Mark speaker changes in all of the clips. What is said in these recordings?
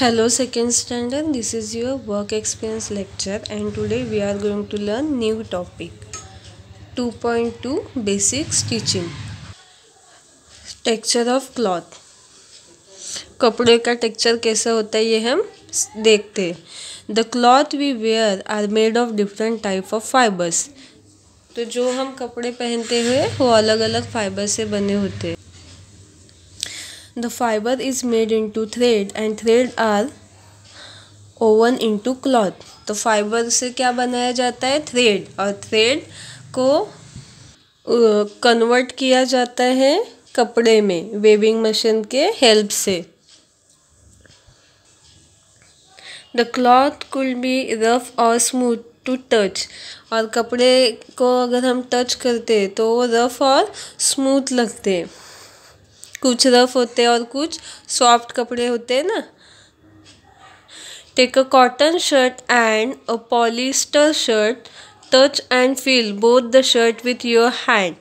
Speaker 1: Hello second standard this is your work experience lecture and today we are going to learn new topic 2.2 basic stitching texture of cloth कपड़े का texture कैसा होता है ये हम देखते हैं the cloth we wear are made of different type of fibres तो जो हम कपड़े पहनते हुए वो अलग अलग फाइबर से बने होते हैं the fibre is made into thread and thread are woven into cloth तो फाइबर से क्या बनाया जाता है? थ्रेड और थ्रेड को कन्वर्ट किया जाता है कपड़े में वेविंग मशीन के हेल्प से. The cloth could be rough और स्मूथ टू टच और कपड़े को अगर हम टच करते तो वो रफ और स्मूथ लगते कुछ रफ होते हैं और कुछ सॉफ्ट कपड़े होते हैं ना। Take a cotton shirt and a polyester shirt touch and feel both the shirt with your hand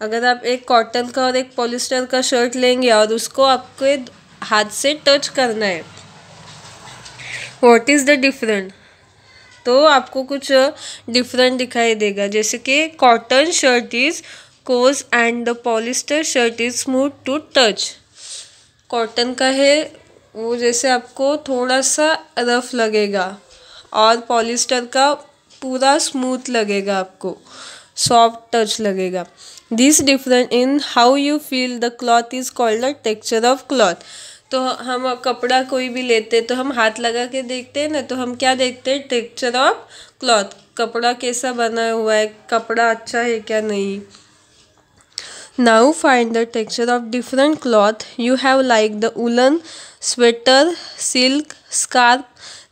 Speaker 1: अगर आप एक कॉटन का और एक पॉलिस्टर का शर्ट लेंगे और उसको आपके हाथ से टच करना है। वॉट इज़ द डिफरेंट तो आपको कुछ डिफरेंट दिखाई देगा। जैसे कि cotton shirt is coarse and the polyester shirt is smooth to touch cotton का है, वो जैसे आपको थोड़ा सा रफ लगेगा और पॉलिस्टर का पूरा स्मूथ लगेगा आपको सॉफ्ट टच लगेगा। This different in how you feel the cloth is called the texture of cloth तो हम कपड़ा कोई भी लेते तो हम हाथ लगा के देखते हैं ना तो हम क्या देखते हैं? टेक्सचर ऑफ़ क्लॉथ कपड़ा कैसा बना हुआ है? कपड़ा अच्छा है क्या नहीं? Now find the texture of different cloth. You have like the woolen, sweater, silk, scarf,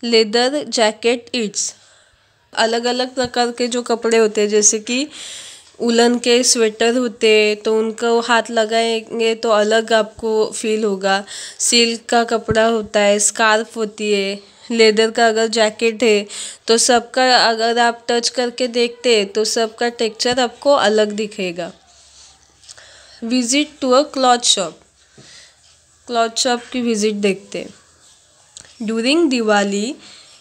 Speaker 1: leather, jacket, its. अलग अलग प्रकार के जो कपड़े होते हैं जैसे कि उलन के स्वेटर होते हैं तो उनको हाथ लगाएँगे तो अलग आपको फील होगा। सिल्क का कपड़ा होता है स्कार्फ होती है लेदर का अगर जैकेट है तो सबका अगर आप टच करके देखते हैं तो सबका टेक्सचर आपको अलग दिखेगा। Visit to a cloth shop cloth shop की विज़िट देखते during Diwali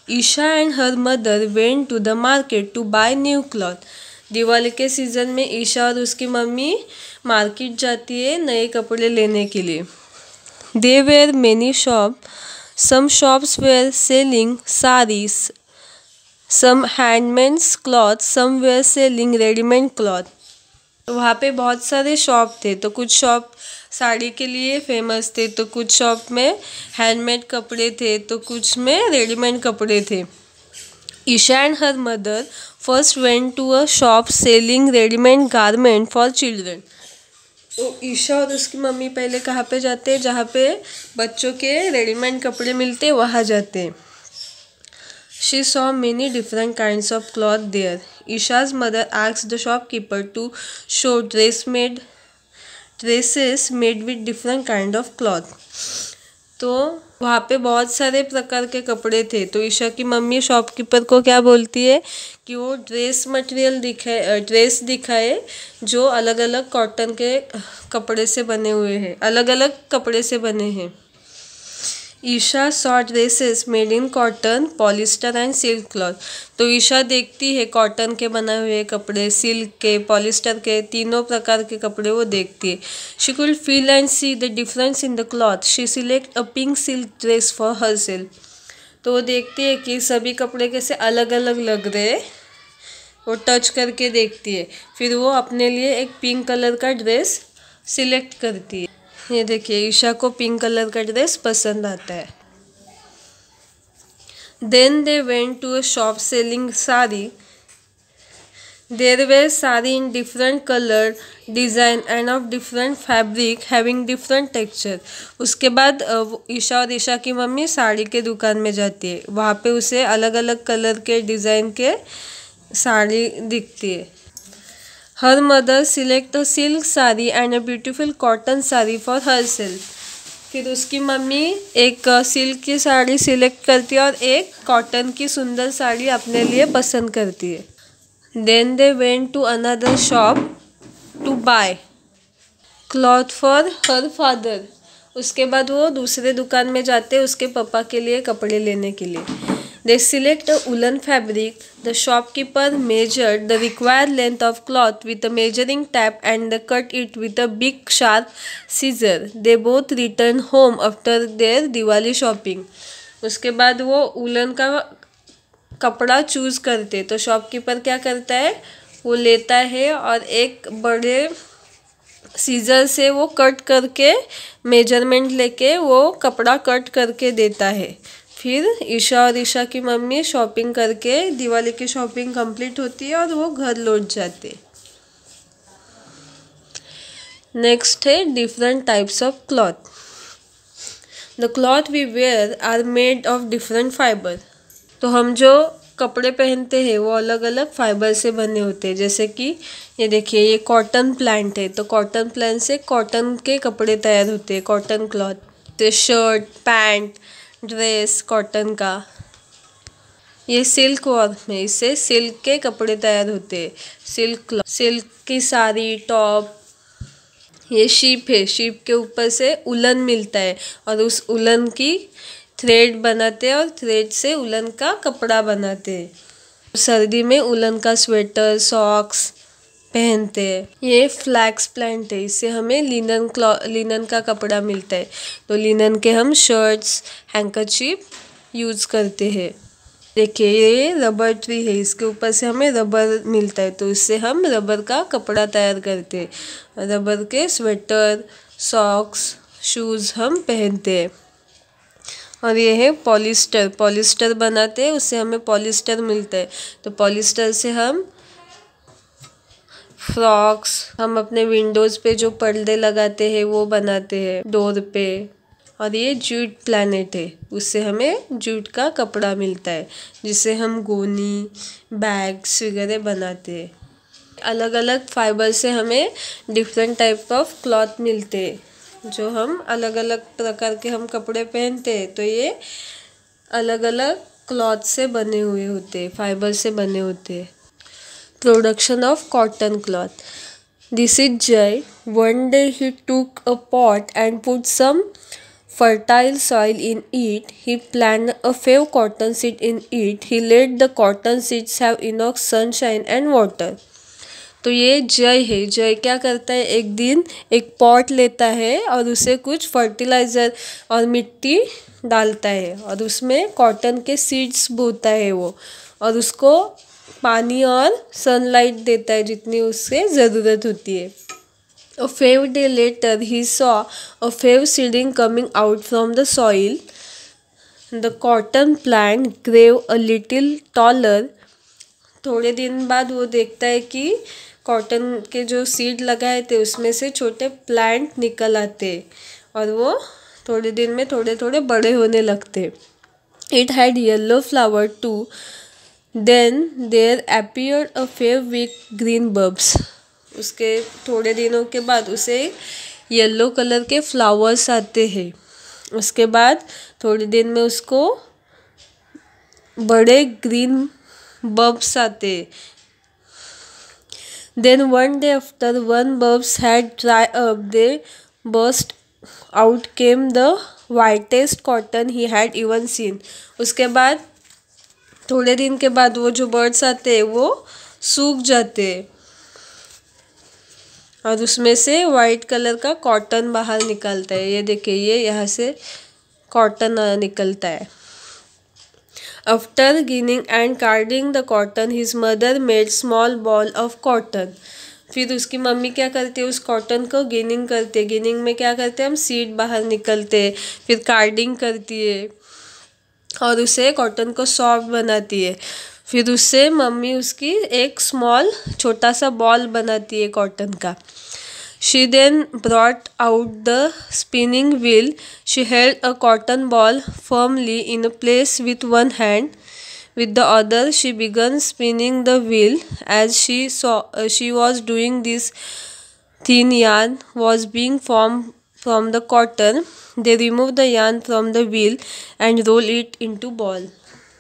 Speaker 1: Isha and her mother went to the market to buy new cloth Diwali के सीज़न में ईशा और उसकी मम्मी मार्केट जाती है नए कपड़े लेने के लिए। They were many shop some shops were selling saris some handmades cloth some were selling readymade cloth वहाँ पे बहुत सारे शॉप थे। तो कुछ शॉप साड़ी के लिए फ़ेमस थे तो कुछ शॉप में हैंडमेड कपड़े थे तो कुछ में रेडीमेड कपड़े थे। Isha and her mother first went to a shop selling readymade garment for children तो ईशा और उसकी मम्मी पहले कहाँ पे जाते हैं? जहाँ पे बच्चों के रेडीमेड कपड़े मिलते वहाँ जाते हैं। She saw many different kinds of cloth there. Isha's mother asked the shopkeeper to show dress made, dresses made with different kind of cloth. तो वहाँ पे बहुत सारे प्रकार के कपड़े थे। तो ईशा की मम्मी शॉपकीपर को क्या बोलती है? कि वो ड्रेस मटेरियल दिखाए ड्रेस दिखाए जो अलग अलग कॉटन के कपड़े से बने हुए हैं। अलग अलग कपड़े से बने हैं। Isha saw dresses made in cotton, polyester and silk cloth. तो ईशा देखती है कॉटन के बने हुए कपड़े, सिल्क के, पॉलिस्टर के, तीनों प्रकार के कपड़े वो देखती है। She could feel and see the difference in the cloth she select a pink silk dress for her self तो वो देखती है कि सभी कपड़े कैसे अलग अलग लग रहे वो टच करके देखती है। फिर वो अपने लिए एक पिंक कलर का ड्रेस सिलेक्ट करती है। ये देखिए, ईशा को पिंक कलर का ड्रेस पसंद आता है। Then they went to a shop selling sari. There were sari in different colour design and of different fabric having different texture उसके बाद ईशा और ईशा की मम्मी साड़ी के दुकान में जाती है। वहाँ पे उसे अलग अलग कलर के डिज़ाइन के साड़ी दिखती है। Her mother select a silk sari and a beautiful cotton sari for her self फिर उसकी मम्मी एक सिल्क की साड़ी सिलेक्ट करती है और एक कॉटन की सुंदर साड़ी अपने लिए पसंद करती है। Then they went to another shop to buy cloth for her father उसके बाद वो दूसरे दुकान में जाते उसके पापा के लिए कपड़े लेने के लिए। They select a woollen fabric the shopkeeper measured the required length of cloth with a measuring tape and the cut it with a big sharp scissor they both return home after their Diwali shopping उसके बाद वो उलन का कपड़ा choose करते. तो shopkeeper क्या करता है? वो लेता है और एक बड़े सीज़र से वो कट करके मेज़रमेंट लेके वो कपड़ा कट करके देता है। फिर ईशा और ईशा की मम्मी शॉपिंग करके दिवाली की शॉपिंग कंप्लीट होती है और वो घर लौट जाते नेक्स्ट है different types of cloth the cloth we wear are made of different fibre तो हम जो कपड़े पहनते हैं वो अलग अलग फाइबर से बने होते हैं। जैसे कि ये देखिए, ये कॉटन प्लांट है। तो कॉटन प्लांट से कॉटन के कपड़े तैयार होते हैं। Cotton cloth shirt pant dress, cotton का। ये सिल्क वर्क में इससे सिल्क के कपड़े तैयार होते हैं। सिल्क सिल्क की साड़ी टॉप। ये शीप है, शीप के ऊपर से उलन मिलता है और उस उलन की थ्रेड बनाते हैं और थ्रेड से उलन का कपड़ा बनाते हैं। सर्दी में उलन का स्वेटर सॉक्स पहनते हैं। ये फ्लैक्स प्लांट है। इससे हमें लिनन क्लॉ लिनन का कपड़ा मिलता है। तो लिनन के हम शर्ट्स हैंकरचीप यूज़ करते हैं। देखिए, ये रबर ट्री है। इसके ऊपर से हमें रबर मिलता है। तो इससे हम रबर का कपड़ा तैयार करते हैं। रबर के स्वेटर सॉक्स शूज़ हम पहनते हैं। और ये है पॉलिस्टर पॉलिस्टर बनाते हैं। उससे हमें पॉलिस्टर मिलता है। तो पॉलिस्टर से हम फ्रॉक्स, हम अपने विंडोज़ पे जो पर्दे लगाते हैं, वो बनाते हैं, डोर पे। और ये जूट प्लानट है। उससे हमें जूट का कपड़ा मिलता है जिससे हम गोनी बैग्स वगैरह बनाते हैं। अलग अलग फाइबर से हमें डिफरेंट टाइप ऑफ़ क्लॉथ मिलते हैं, जो हम अलग अलग प्रकार के हम कपड़े पहनते हैं। तो ये अलग अलग क्लॉथ से बने हुए होते हैं फाइबर से बने होते हैं। Production of cotton cloth. This is Jay. One day he took a pot and put some fertile soil in it. He planted a few cotton seeds in it. He let the cotton seeds have enough sunshine and water. तो ये जय है जय क्या करता है एक दिन एक पॉट लेता है और उसे कुछ फर्टिलाइज़र और मिट्टी डालता है और उसमें कॉटन के सीड्स बोता है वो और उसको पानी और सनलाइट देता है जितनी उससे ज़रूरत होती है A few days later, he saw a few seedling coming out from the soil. The cotton plant grew a little taller. थोड़े दिन बाद वो देखता है कि कॉटन के जो सीड लगाए थे उसमें से छोटे प्लांट निकल आते और वो थोड़े दिन में थोड़े थोड़े बड़े होने लगते it had yellow flower too then there appear a few week green buds उसके थोड़े दिनों के बाद उसे येलो कलर के फ्लावर्स आते हैं। उसके बाद थोड़े दिन में उसको बड़े ग्रीन बर्ब्स आते then one day after one buds had dried up they burst out came the whitest cotton he had even seen उसके बाद थोड़े दिन के बाद वो जो बर्ड्स आते हैं, वो सूख जाते और उसमें से वाइट कलर का कॉटन बाहर निकलता है। ये देखिए, ये यहाँ से कॉटन निकलता है। After ginning and carding the cotton his mother made small ball of cotton फिर उसकी मम्मी क्या करती है, उस कॉटन को गिनिंग करती है। गिनिंग में क्या करते हैं, हम सीड बाहर निकलते हैं। फिर कार्डिंग करती है। और उसे कॉटन को सॉफ्ट बनाती है। फिर उससे मम्मी उसकी एक स्मॉल छोटा सा बॉल बनाती है कॉटन का। She then brought out the spinning wheel she held a cotton ball firmly in a place with one hand the other she began spinning the wheel. As she saw uh, she was doing this thin yarn was being formed from the cotton they remove the yarn from the wheel and roll it into ball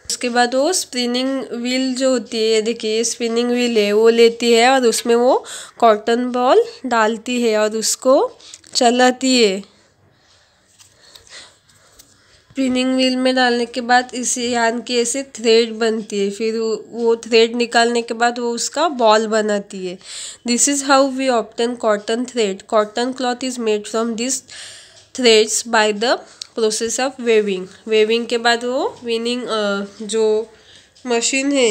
Speaker 1: उसके बाद वो spinning wheel जो होती है देखिए spinning wheel है वो लेती है और उसमें वो कॉटन बॉल डालती है और उसको चलाती है स्पिनिंग व्हील में डालने के बाद इस यान की ऐसे थ्रेड बनती है। फिर वो थ्रेड निकालने के बाद वो उसका बॉल बनाती है। This is how we obtain cotton thread cotton cloth is made from this threads by the process of weaving weaving के बाद वो विनिंग जो मशीन है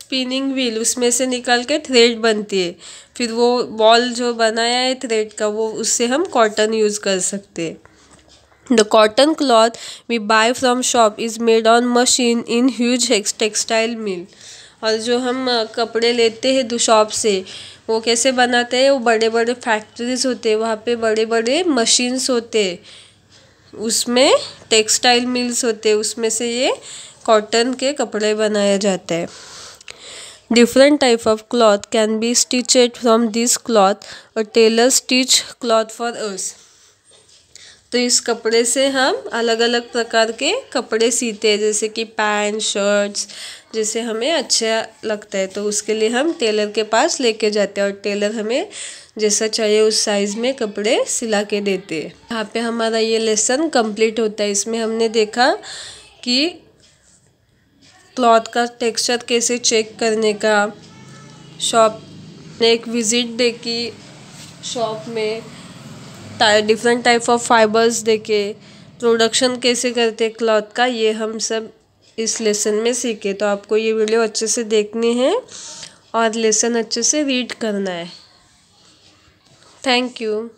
Speaker 1: स्पिनिंग व्हील उसमें से निकाल के थ्रेड बनती है। फिर वो बॉल जो बनाया है थ्रेड का, वो, उससे हम कॉटन यूज़ कर सकते हैं। The cotton cloth we buy from shop is made on machine in huge textile mill और जो हम कपड़े लेते हैं दो शॉप से, वो कैसे बनाते हैं? वो बड़े बड़े फैक्ट्रीज होते हैं, वहाँ पे बड़े बड़े मशीन्स होते उसमें टेक्सटाइल मिल्स होते उसमें से ये कॉटन के कपड़े बनाया जाता है। Different type of cloth can be stitched from this cloth और tailor stitch cloth for us तो इस कपड़े से हम अलग अलग प्रकार के कपड़े सीते हैं, जैसे कि पैंट, शर्ट्स, जैसे हमें अच्छा लगता है। तो उसके लिए हम टेलर के पास लेके जाते हैं और टेलर हमें जैसा चाहिए उस साइज़ में कपड़े सिला के देते हैं। यहाँ पे हमारा ये लेसन कंप्लीट होता है। इसमें हमने देखा कि क्लॉथ का टेक्सचर कैसे चेक करने का शॉप ने एक विज़िट देखी शॉप में डिफरेंट टाइप ऑफ़ फाइबर्स देखे प्रोडक्शन कैसे करते क्लॉथ का, ये हम सब इस लेसन में सीखे। तो आपको ये वीडियो अच्छे से देखनी है और लेसन अच्छे से रीड करना है। Thank you